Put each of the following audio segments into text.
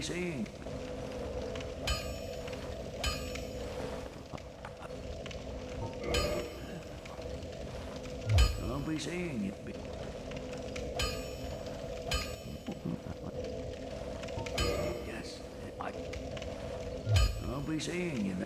be. I'll be seeing it. Yes, I. I'll be seeing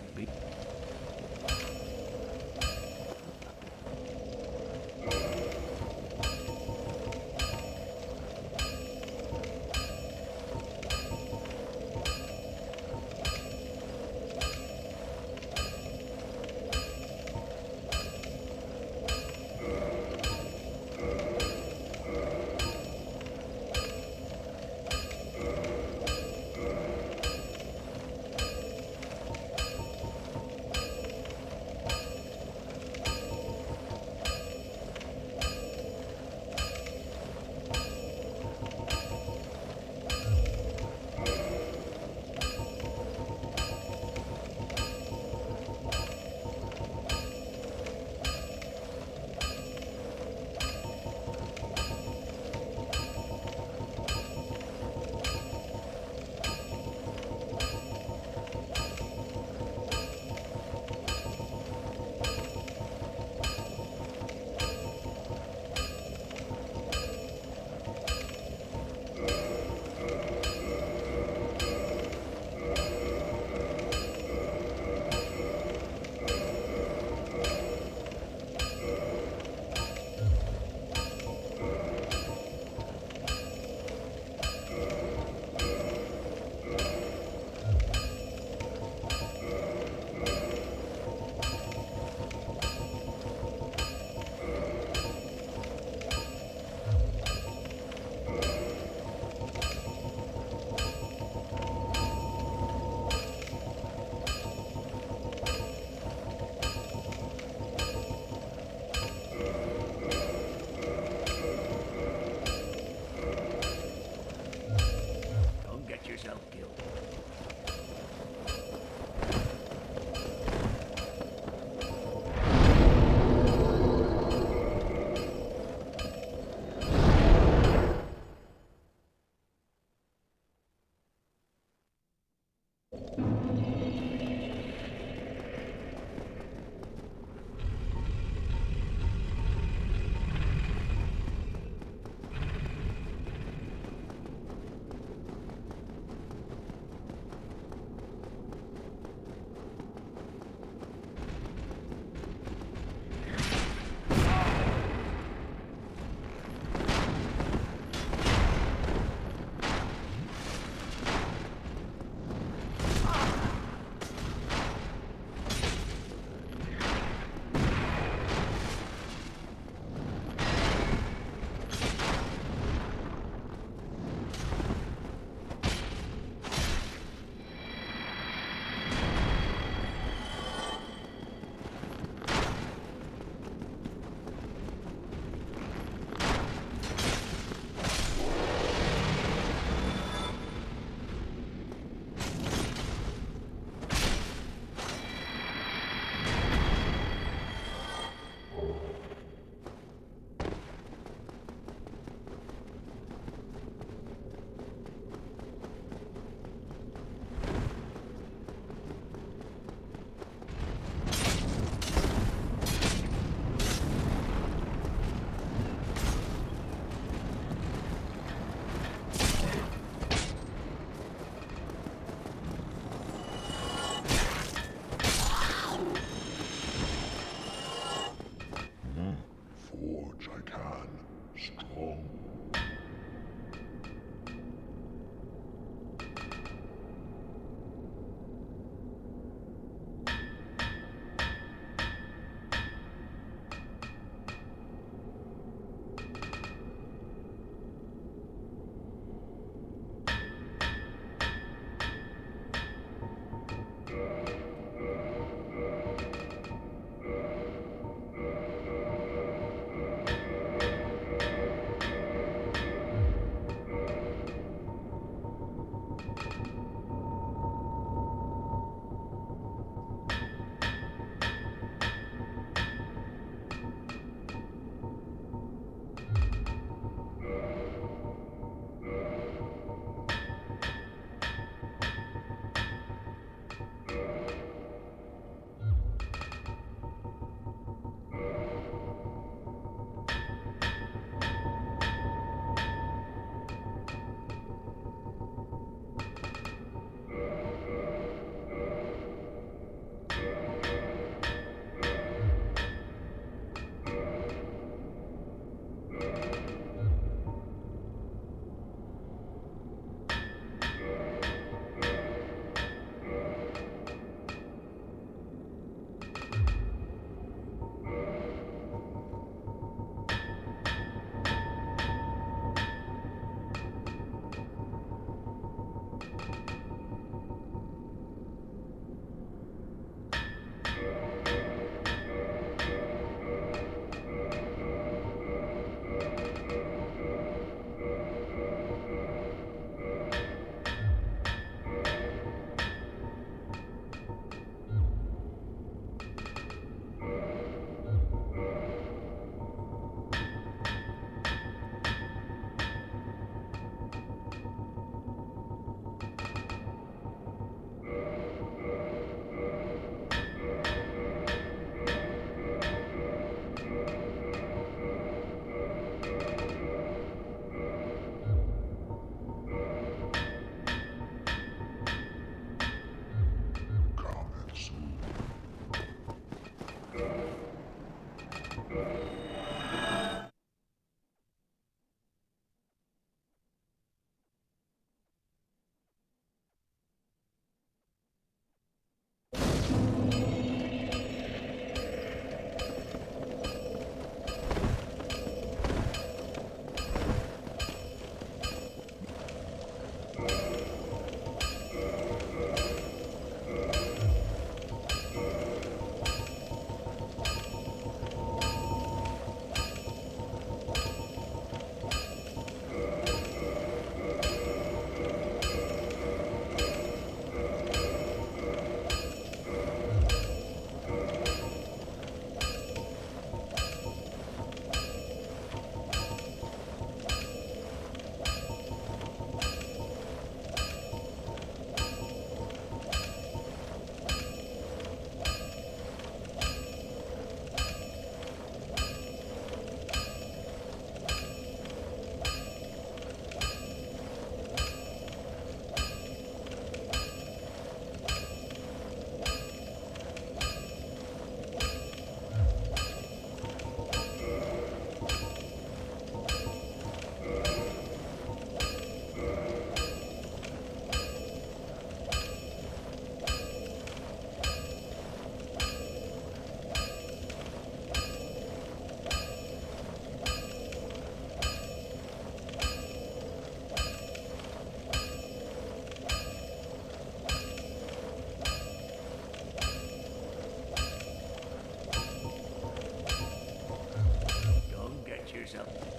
yourself.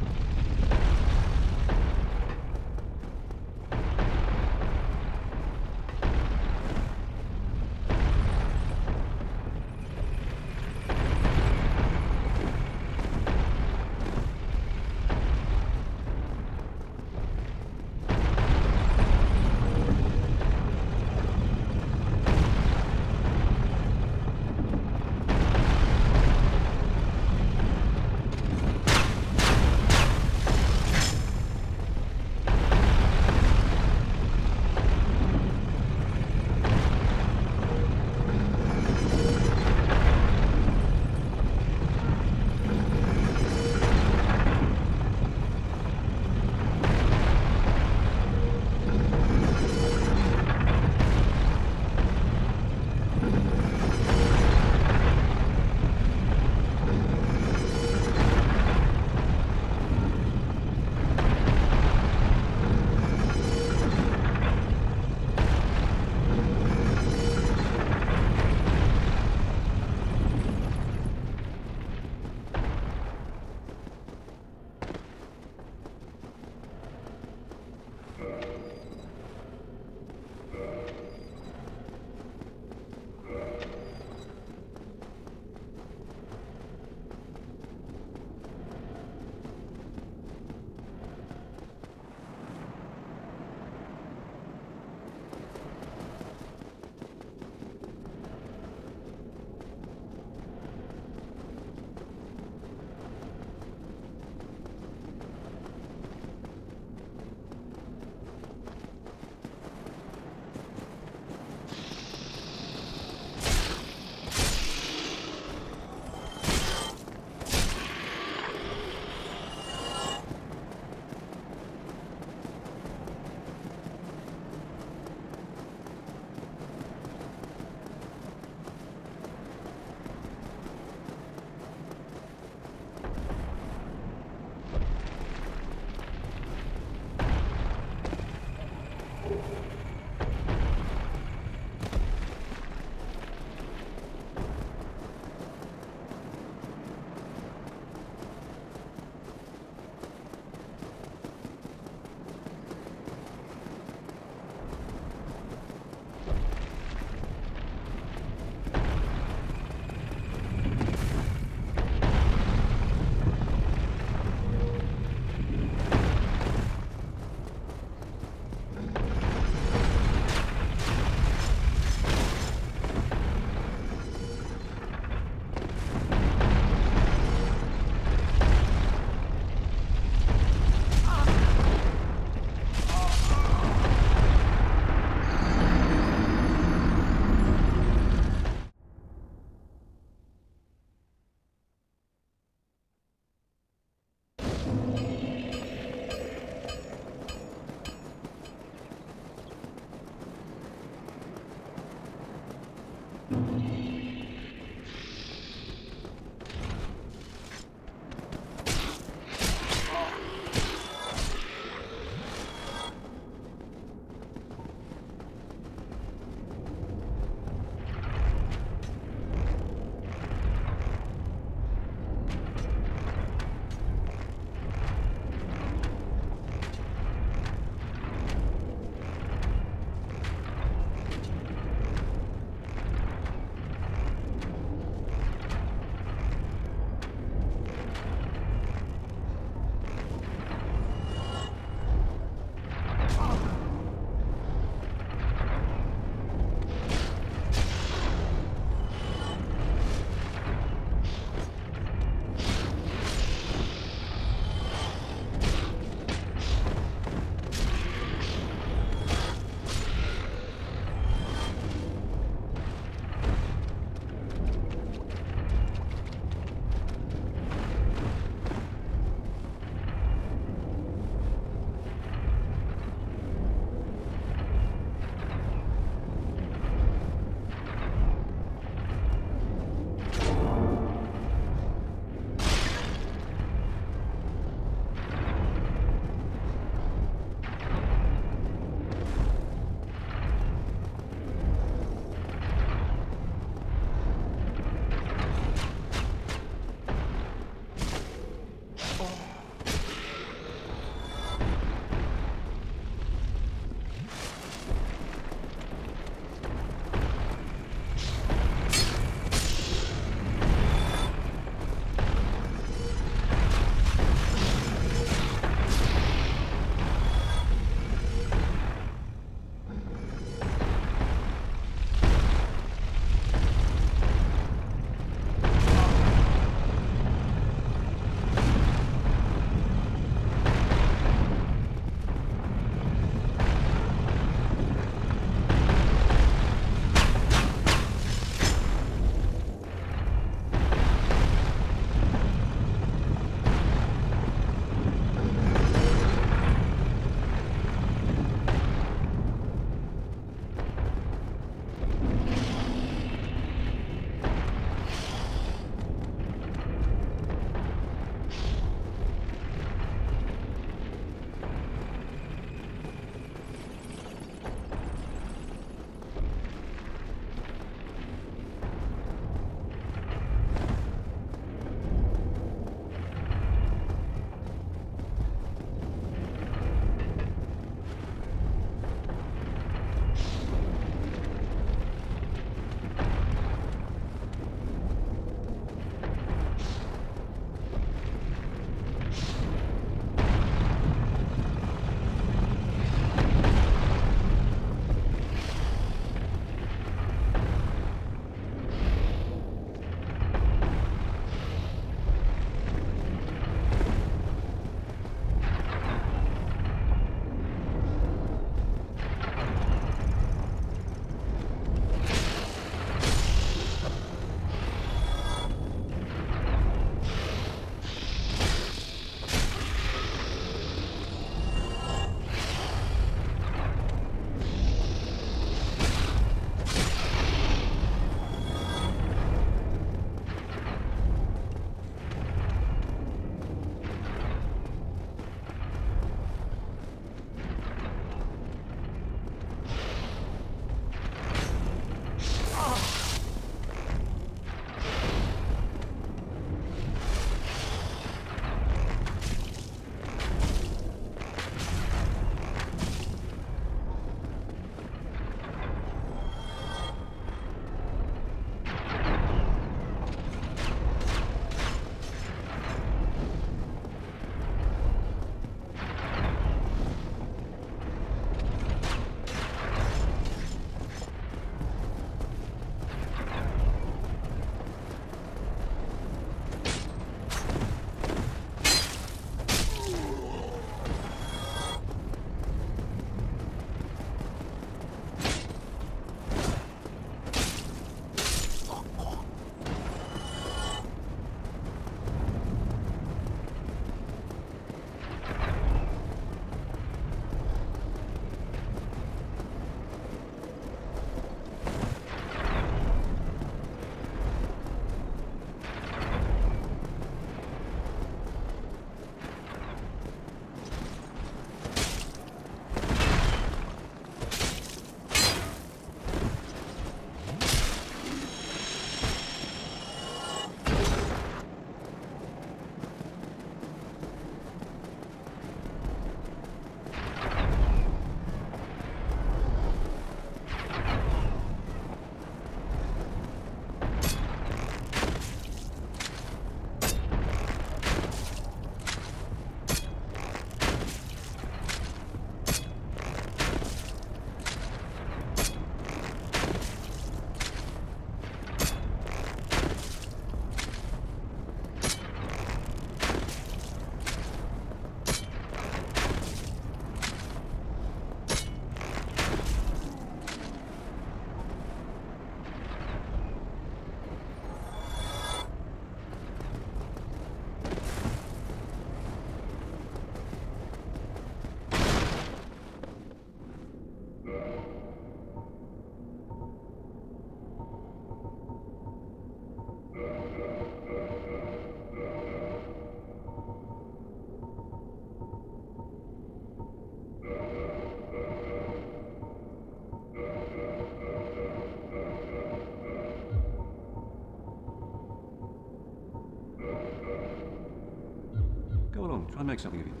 I'll make something of you.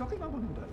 Stocking up on that.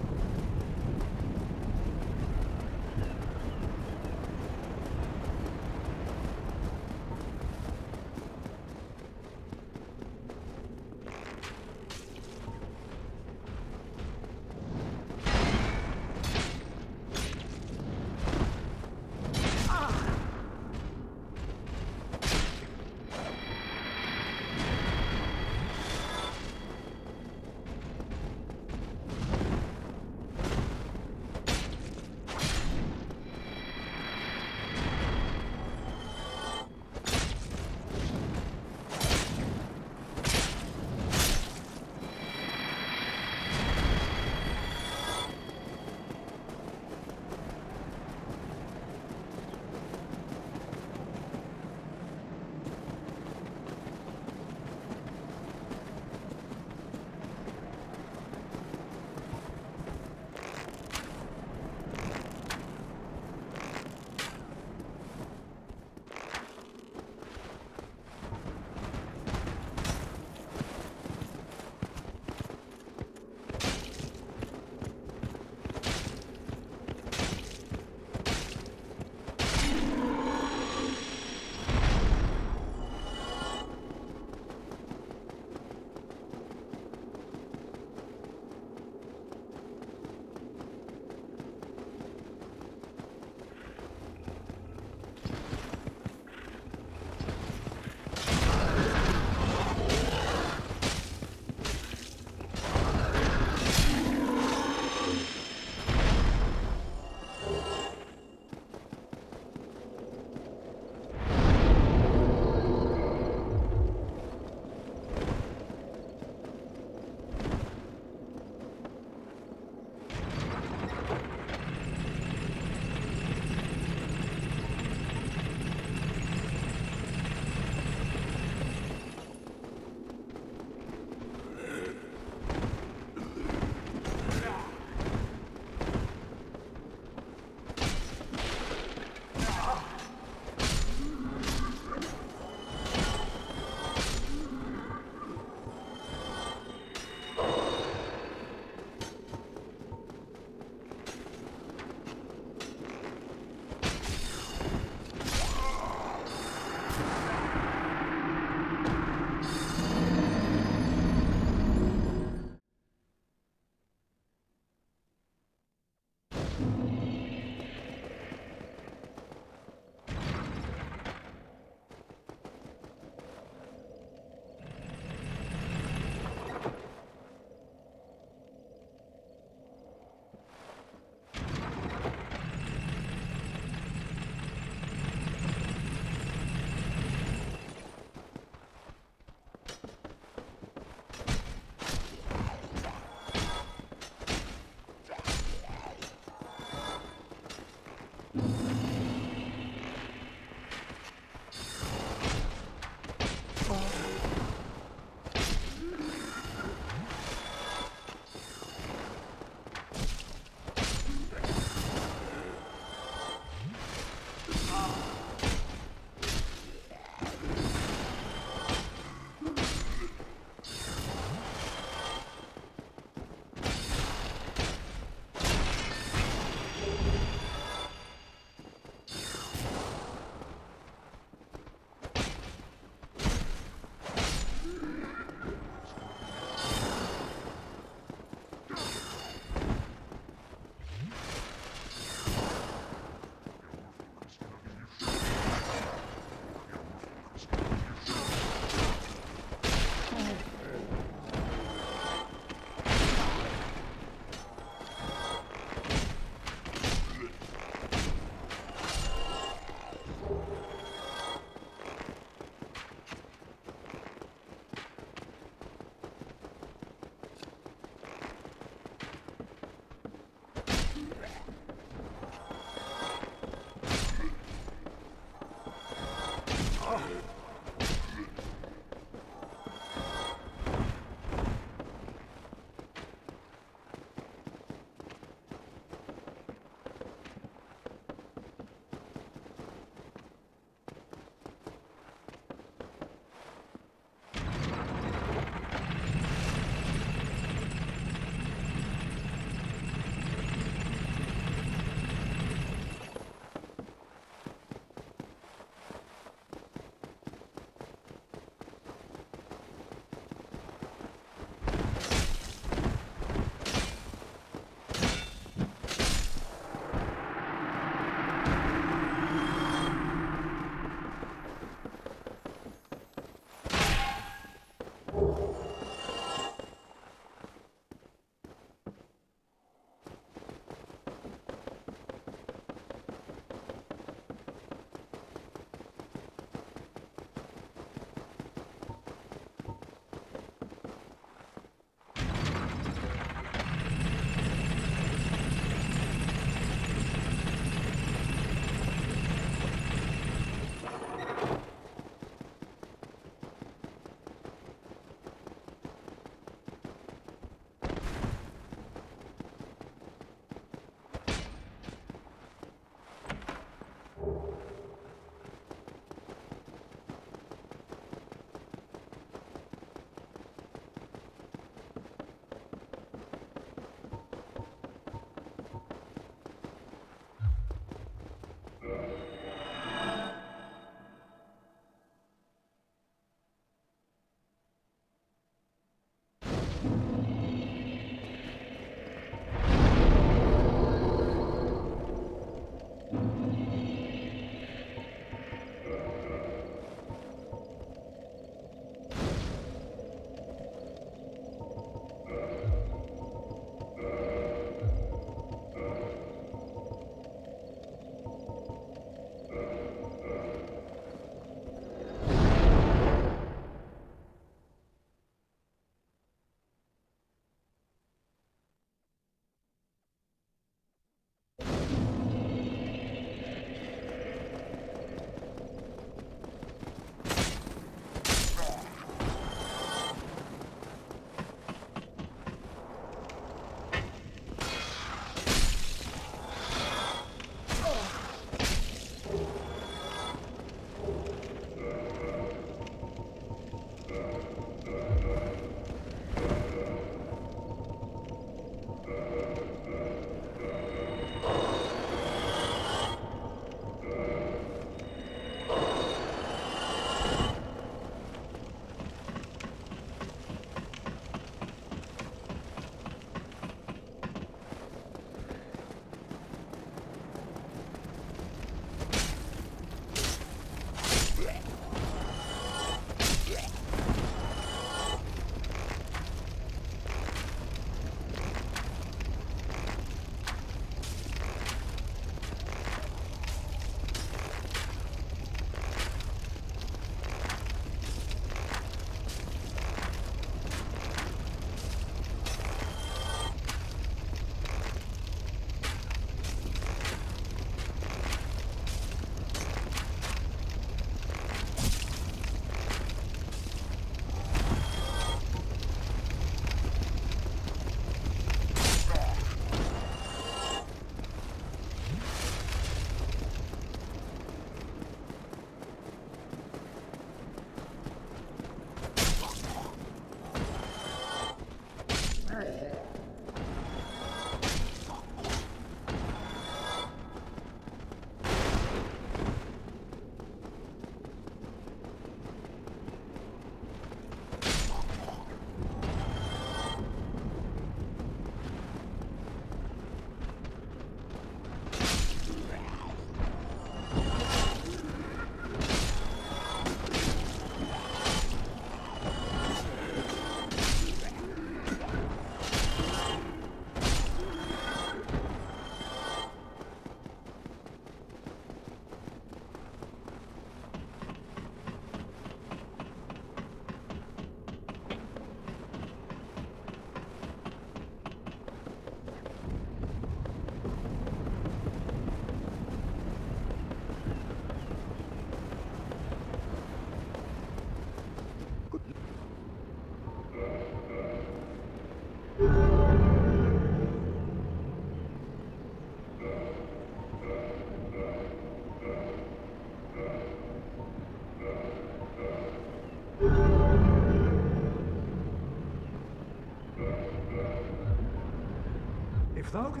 Welke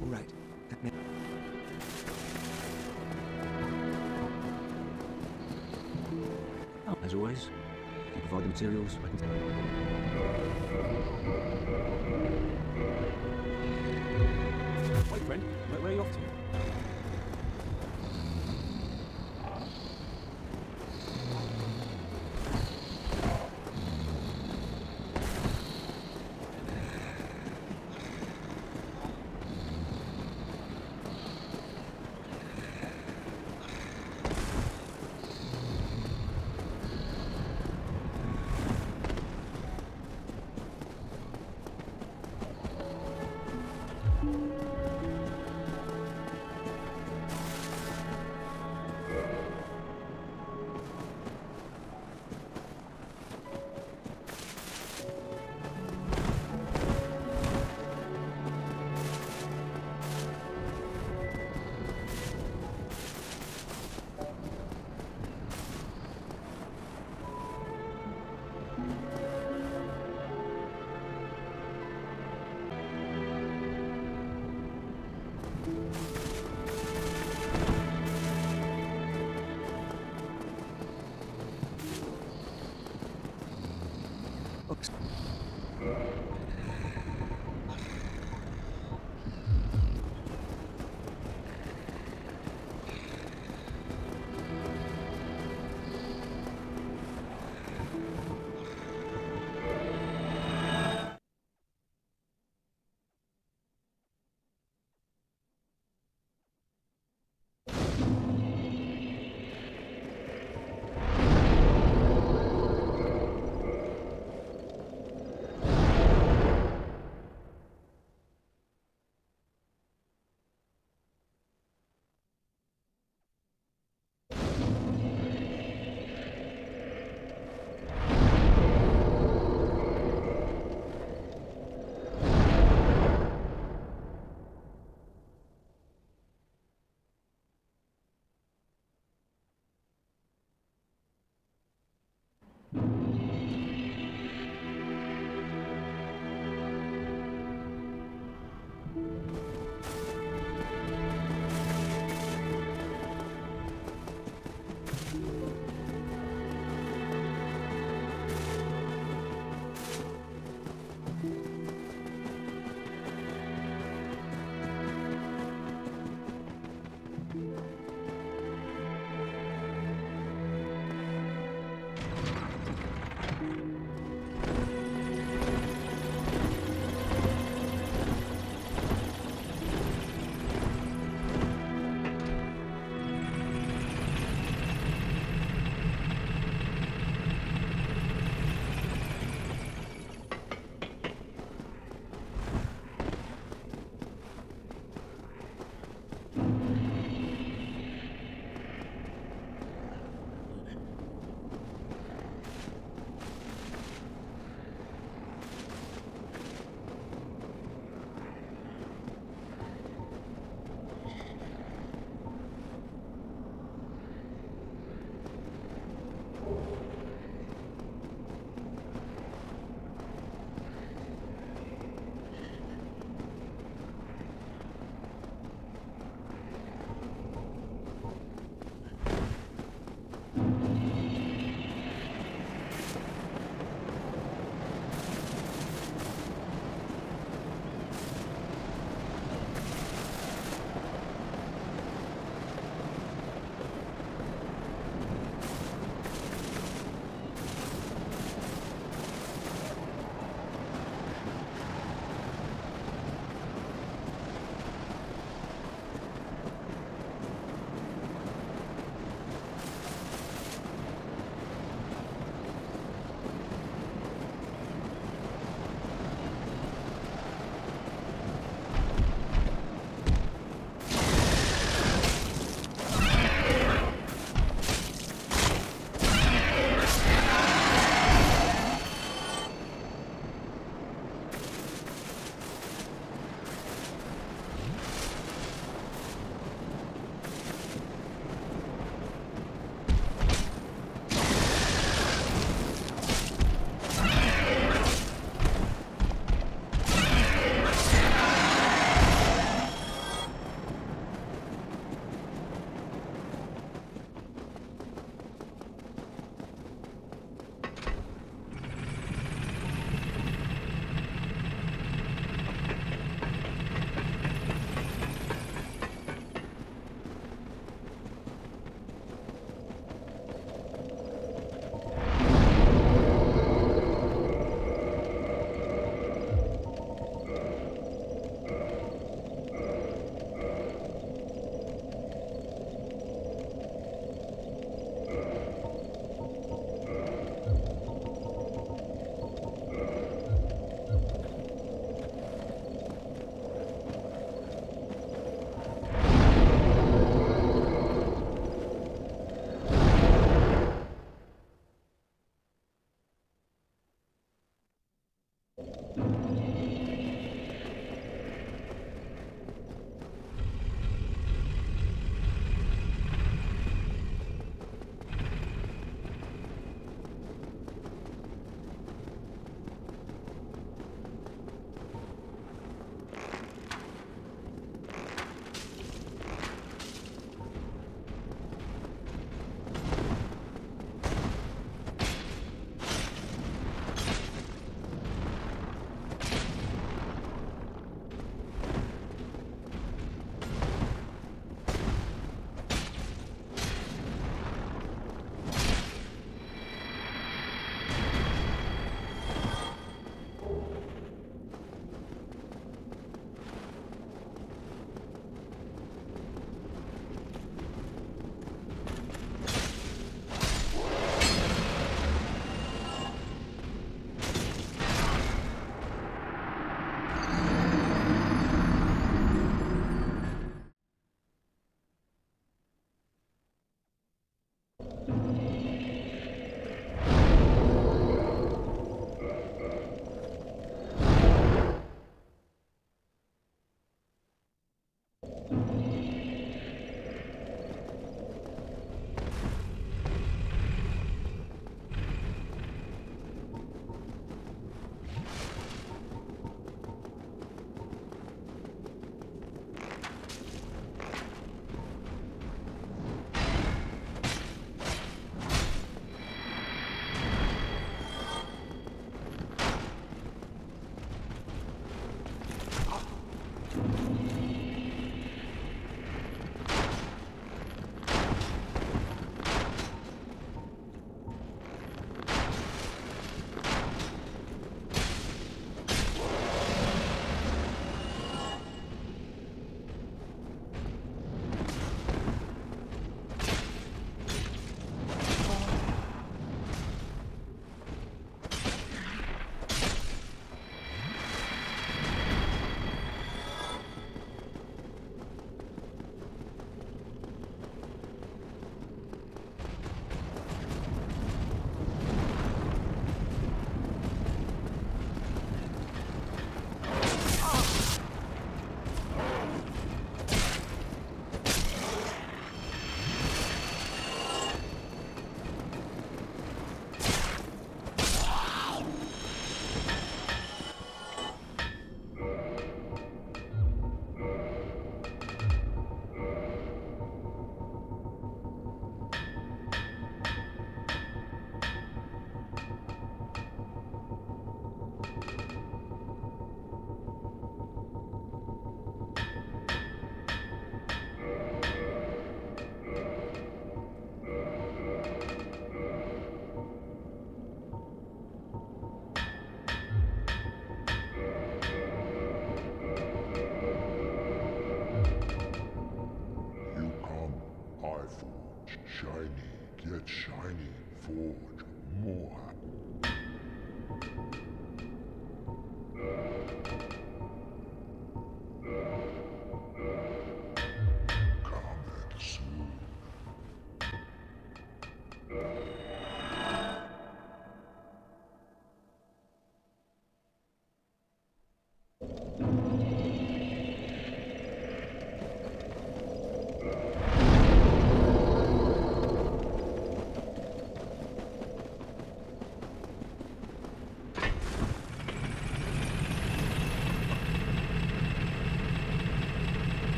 right. As always, you provide the materials.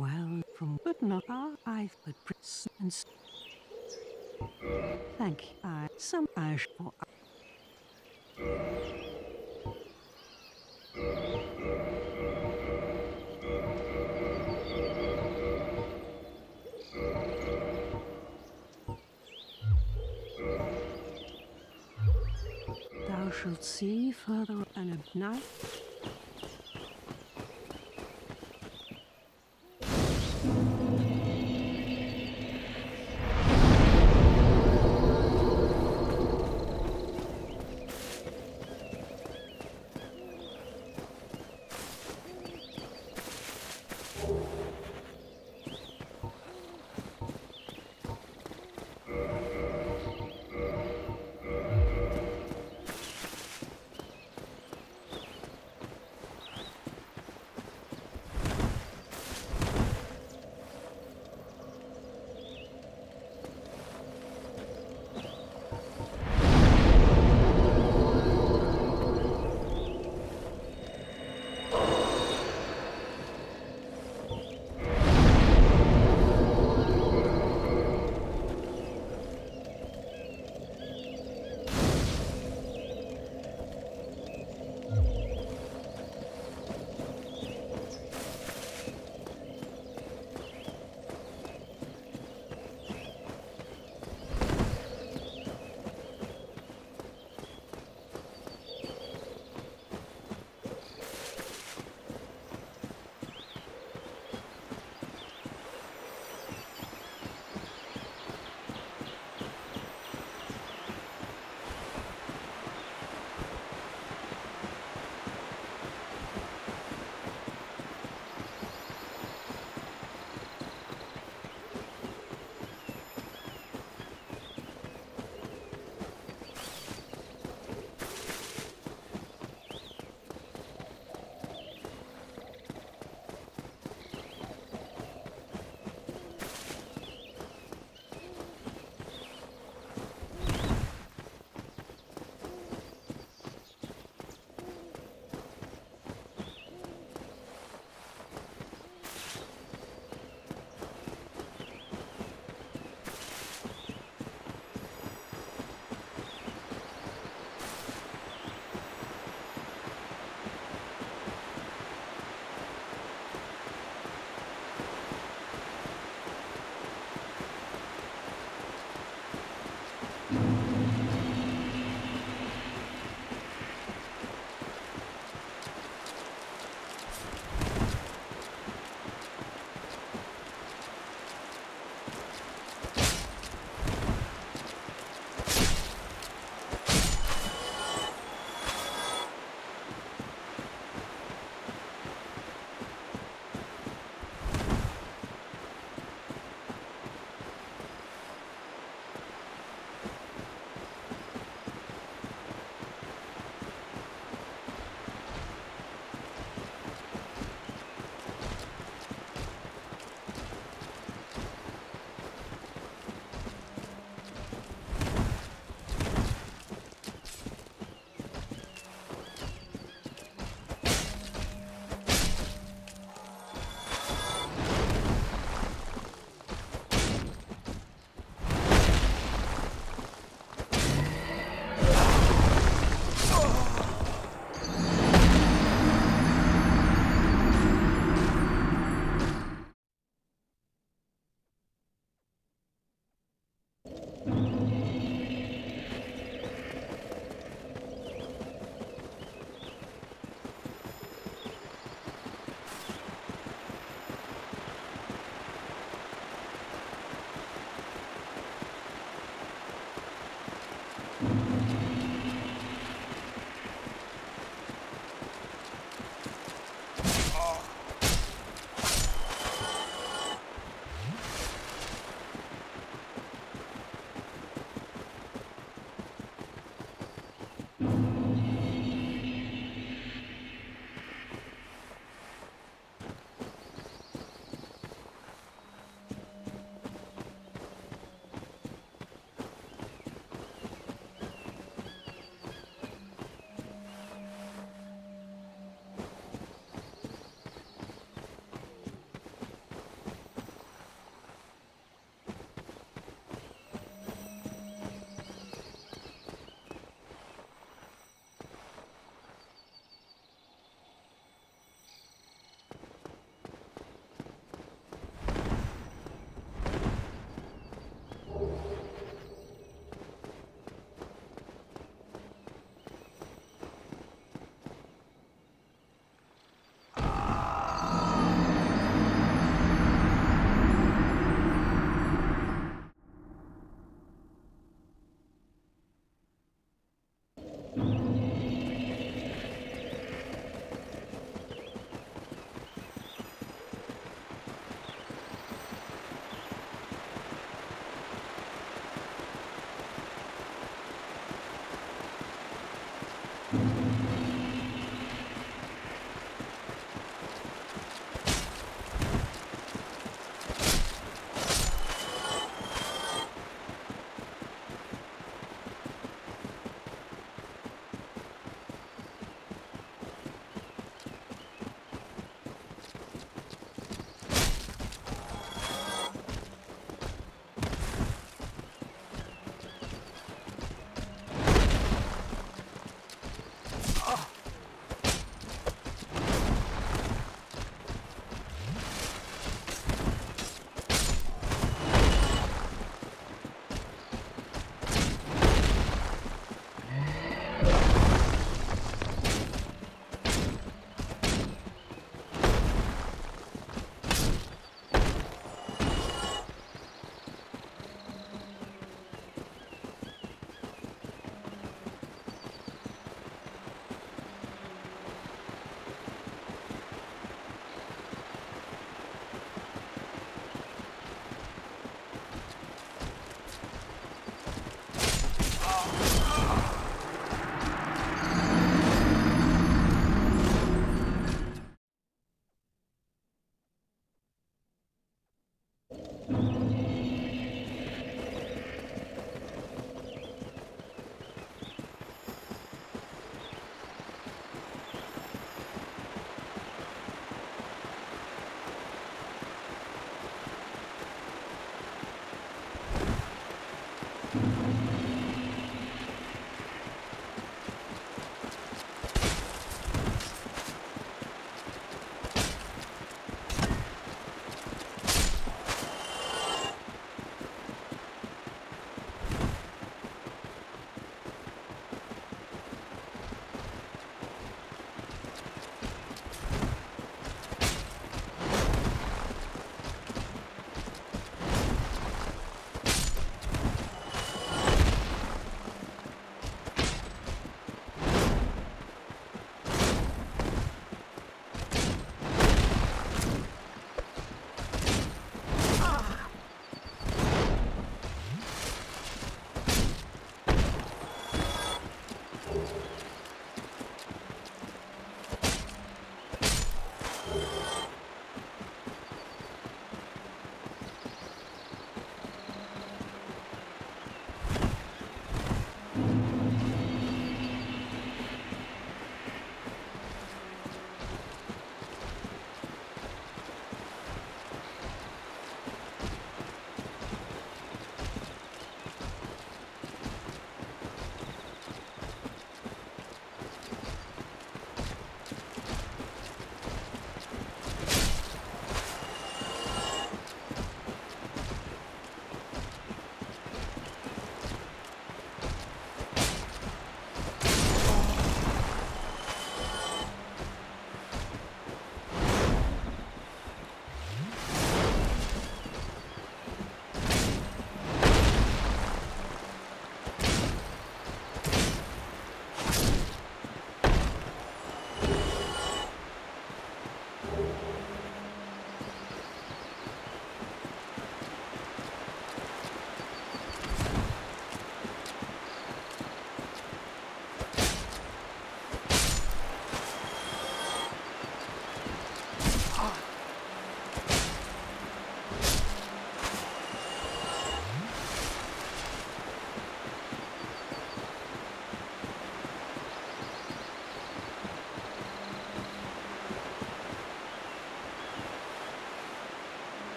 Well, from but not I've put Prince and Thank. I some ash for Thou shalt see further and at night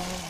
Yeah.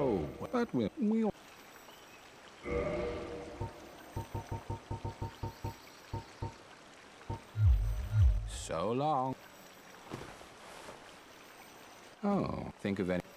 Oh, but we we. So long. Oh, think of any.